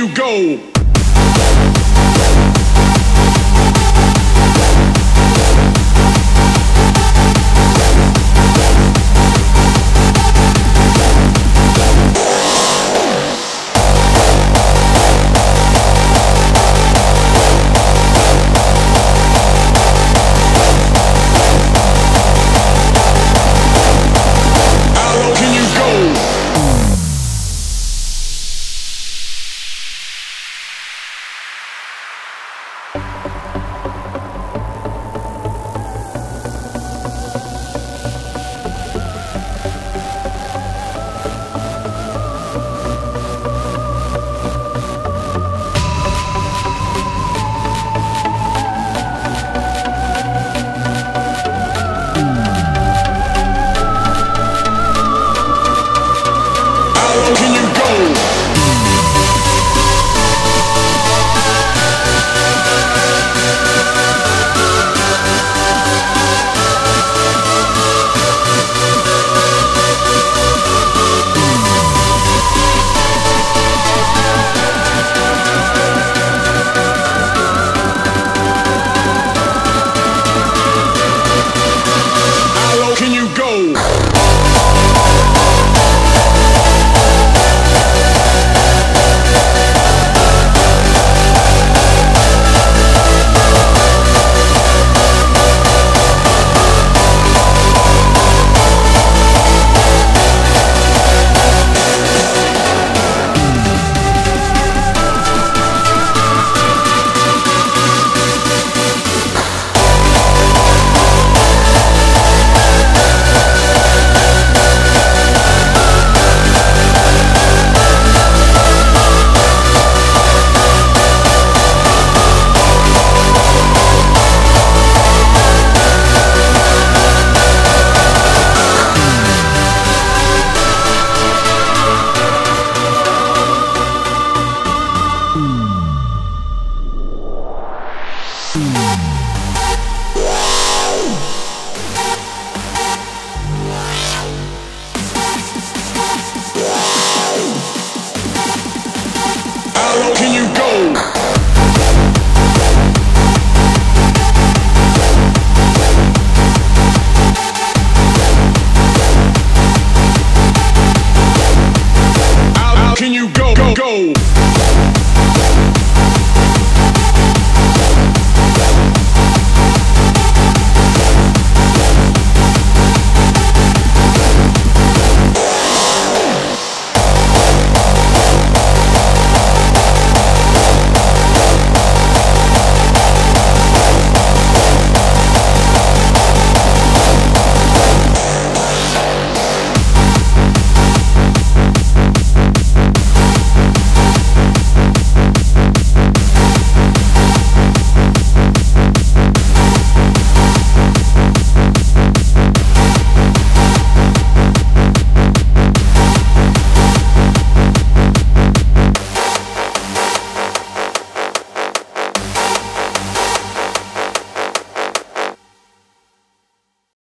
you go. Oh,